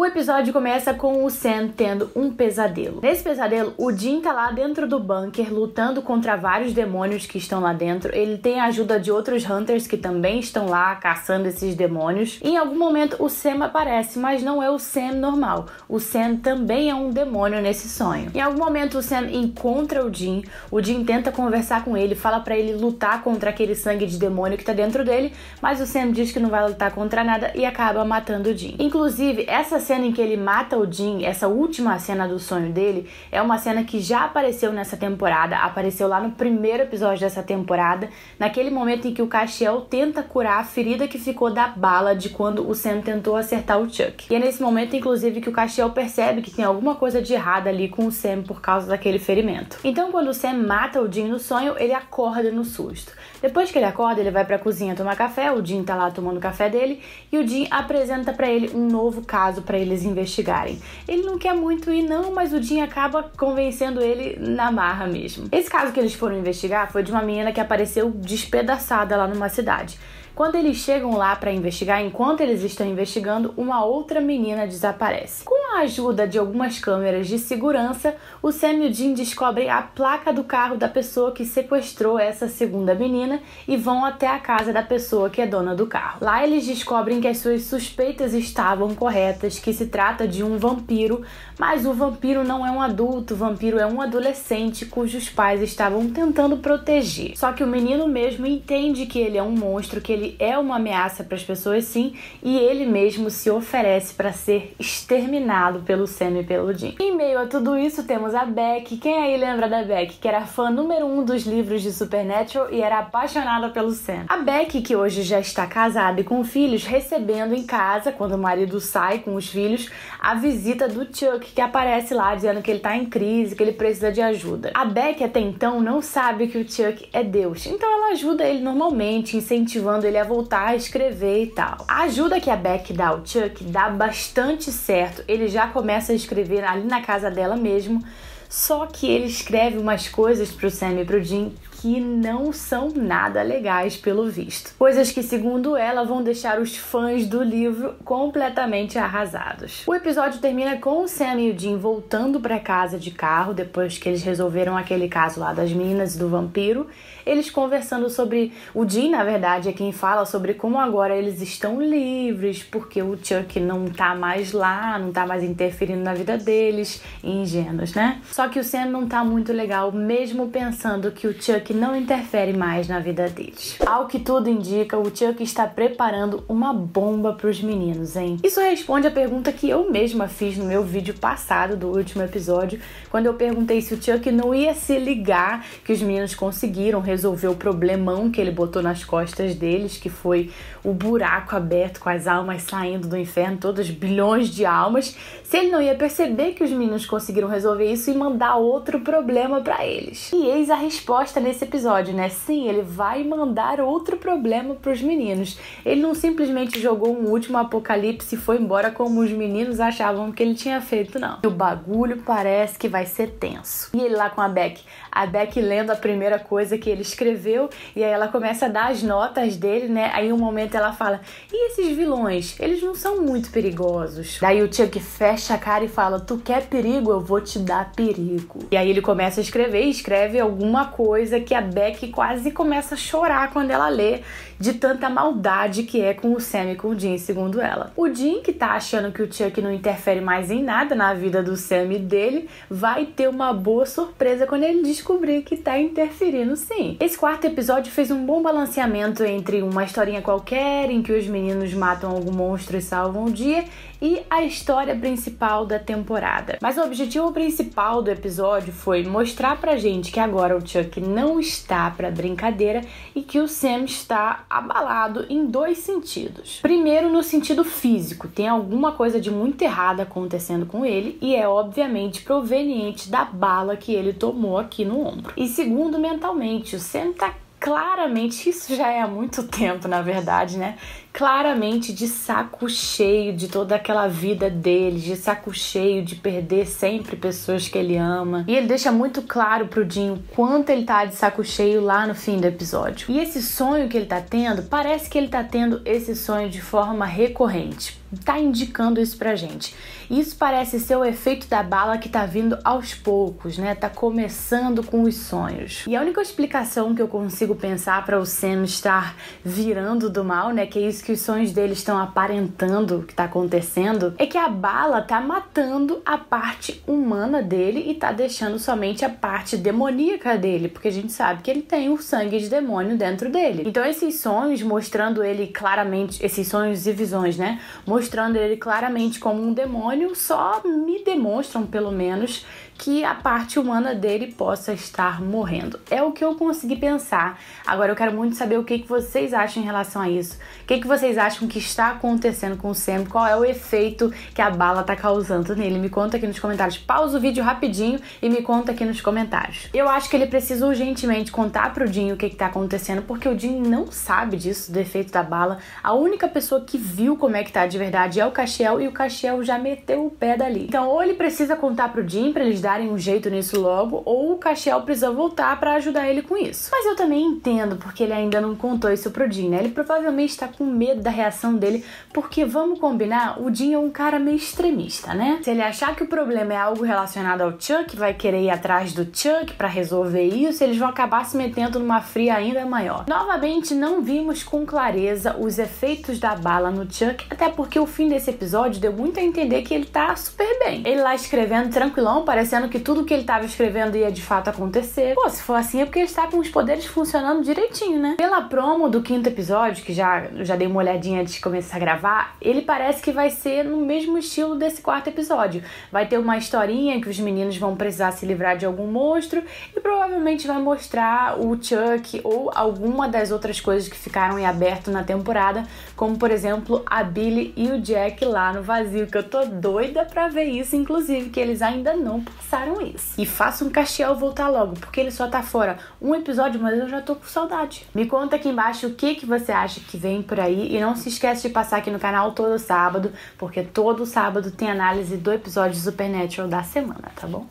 O episódio começa com o Sam tendo um pesadelo. Nesse pesadelo, o Jim tá lá dentro do bunker lutando contra vários demônios que estão lá dentro. Ele tem a ajuda de outros hunters que também estão lá caçando esses demônios. E em algum momento o Sam aparece, mas não é o Sam normal. O Sam também é um demônio nesse sonho. Em algum momento o Sam encontra o Jim, o Jim tenta conversar com ele, fala para ele lutar contra aquele sangue de demônio que tá dentro dele, mas o Sam diz que não vai lutar contra nada e acaba matando o Jim. Inclusive, essa cena em que ele mata o Jim, essa última cena do sonho dele, é uma cena que já apareceu nessa temporada, apareceu lá no primeiro episódio dessa temporada, naquele momento em que o Castiel tenta curar a ferida que ficou da bala de quando o Sam tentou acertar o Chuck. E é nesse momento, inclusive, que o Castiel percebe que tem alguma coisa de errado ali com o Sam por causa daquele ferimento. Então, quando o Sam mata o Jim no sonho, ele acorda no susto. Depois que ele acorda, ele vai para a cozinha tomar café, o Jim tá lá tomando café dele e o Jim apresenta para ele um novo caso para eles investigarem. Ele não quer muito ir não, mas o Jim acaba convencendo ele na marra mesmo. Esse caso que eles foram investigar foi de uma menina que apareceu despedaçada lá numa cidade. Quando eles chegam lá para investigar, enquanto eles estão investigando, uma outra menina desaparece. Com a ajuda de algumas câmeras de segurança, o Sam e o Jim descobrem a placa do carro da pessoa que sequestrou essa segunda menina e vão até a casa da pessoa que é dona do carro. Lá eles descobrem que as suas suspeitas estavam corretas, que se trata de um vampiro, mas o vampiro não é um adulto, o vampiro é um adolescente cujos pais estavam tentando proteger. Só que o menino mesmo entende que ele é um monstro, que ele é uma ameaça para as pessoas, sim, e ele mesmo se oferece para ser exterminado pelo Sam e pelo Jim. Em meio a tudo isso, temos a Beck. Quem aí lembra da Beck, que era fã número um dos livros de Supernatural e era apaixonada pelo Sam? A Beck, que hoje já está casada e com filhos, recebendo em casa, quando o marido sai com os filhos, a visita do Chuck, que aparece lá dizendo que ele está em crise, que ele precisa de ajuda. A Beck até então não sabe que o Chuck é Deus, então ela ajuda ele normalmente, incentivando ele a voltar a escrever e tal. A ajuda que a Beck dá ao Chuck dá bastante certo. Ele já começa a escrever ali na casa dela mesmo. Só que ele escreve umas coisas pro Sam e pro Jim que não são nada legais pelo visto. Coisas que, segundo ela, vão deixar os fãs do livro completamente arrasados. O episódio termina com o Sam e o Jim voltando para casa de carro depois que eles resolveram aquele caso lá das meninas e do vampiro. Eles conversando sobre. O Jim, na verdade, é quem fala sobre como agora eles estão livres, porque o Chuck não tá mais lá, não tá mais interferindo na vida deles, ingênuos, né? Só que o Sam não tá muito legal, mesmo pensando que o Chuck que não interfere mais na vida deles. Ao que tudo indica, o Chuck está preparando uma bomba para os meninos, hein? Isso responde a pergunta que eu mesma fiz no meu vídeo passado do último episódio, quando eu perguntei se o Chuck não ia se ligar que os meninos conseguiram resolver o problemão que ele botou nas costas deles, que foi o buraco aberto com as almas saindo do inferno, todos bilhões de almas, se ele não ia perceber que os meninos conseguiram resolver isso e mandar outro problema para eles. E eis a resposta nesse nesse episódio, né? Sim, ele vai mandar outro problema para os meninos. Ele não simplesmente jogou um último apocalipse e foi embora como os meninos achavam que ele tinha feito, não. O bagulho parece que vai ser tenso. E ele lá com a Beck, a Beck lendo a primeira coisa que ele escreveu e aí ela começa a dar as notas dele, né? Aí um momento ela fala: "E esses vilões? Eles não são muito perigosos". Daí o Chuck fecha a cara e fala: "Tu quer perigo? Eu vou te dar perigo". E aí ele começa a escrever, escreve alguma coisa que a Beck quase começa a chorar quando ela lê de tanta maldade que é com o Sam e com o Jim, segundo ela. O Jim, que tá achando que o Chuck não interfere mais em nada na vida do Sam e dele, vai ter uma boa surpresa quando ele descobrir que tá interferindo sim. Esse quarto episódio fez um bom balanceamento entre uma historinha qualquer em que os meninos matam algum monstro e salvam o dia e a história principal da temporada. Mas o objetivo principal do episódio foi mostrar pra gente que agora o Chuck não está para brincadeira e que o Sam está abalado em dois sentidos. Primeiro, no sentido físico, tem alguma coisa de muito errada acontecendo com ele e é obviamente proveniente da bala que ele tomou aqui no ombro. E segundo, mentalmente, o Sam tá claramente, isso já é há muito tempo, na verdade, né? claramente de saco cheio de toda aquela vida dele, de saco cheio de perder sempre pessoas que ele ama. E ele deixa muito claro pro Dinho quanto ele tá de saco cheio lá no fim do episódio. E esse sonho que ele tá tendo, parece que ele tá tendo esse sonho de forma recorrente tá indicando isso pra gente. Isso parece ser o efeito da bala que tá vindo aos poucos, né? Tá começando com os sonhos. E a única explicação que eu consigo pensar para o Sam estar virando do mal, né, que é isso que os sonhos dele estão aparentando que tá acontecendo, é que a bala tá matando a parte humana dele e tá deixando somente a parte demoníaca dele, porque a gente sabe que ele tem o sangue de demônio dentro dele. Então esses sonhos mostrando ele claramente, esses sonhos e visões, né, mostrando ele claramente como um demônio, só me demonstram, pelo menos, que a parte humana dele possa estar morrendo. É o que eu consegui pensar. Agora eu quero muito saber o que, que vocês acham em relação a isso. O que, que vocês acham que está acontecendo com o Sam? Qual é o efeito que a bala está causando nele? Me conta aqui nos comentários. Pausa o vídeo rapidinho e me conta aqui nos comentários. Eu acho que ele precisa urgentemente contar pro Dinho o que, está acontecendo, porque o Dinho não sabe disso, do efeito da bala. A única pessoa que viu como é que tá de verdade é o Castiel e o Castiel já meteu o pé dali. Então, ou ele precisa contar pro Dinho para eles darem um jeito nisso logo, ou o Castiel precisa voltar para ajudar ele com isso. Mas eu também entendo porque ele ainda não contou isso pro Jim, né? Ele provavelmente está com medo da reação dele, porque vamos combinar, o Jim é um cara meio extremista, né? Se ele achar que o problema é algo relacionado ao Chuck, vai querer ir atrás do Chuck para resolver isso, eles vão acabar se metendo numa fria ainda maior. Novamente, não vimos com clareza os efeitos da bala no Chuck, até porque o fim desse episódio deu muito a entender que ele tá super bem. Ele lá escrevendo tranquilão, parecendo que tudo que ele estava escrevendo ia de fato acontecer. Pô, se for assim é porque ele está com os poderes funcionando direitinho, né? Pela promo do quinto episódio, que já, já dei uma olhadinha antes de começar a gravar, ele parece que vai ser no mesmo estilo desse quarto episódio. Vai ter uma historinha que os meninos vão precisar se livrar de algum monstro e provavelmente vai mostrar o Chuck ou alguma das outras coisas que ficaram em aberto na temporada, como por exemplo a Billy e Jack lá no vazio, que eu tô doida pra ver isso, inclusive, que eles ainda não passaram isso. E faça um Castiel voltar logo, porque ele só tá fora um episódio, mas eu já tô com saudade. Me conta aqui embaixo o que, que você acha que vem por aí e não se esquece de passar aqui no canal todo sábado, porque todo sábado tem análise do episódio Supernatural da semana, tá bom?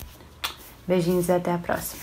Beijinhos e até a próxima.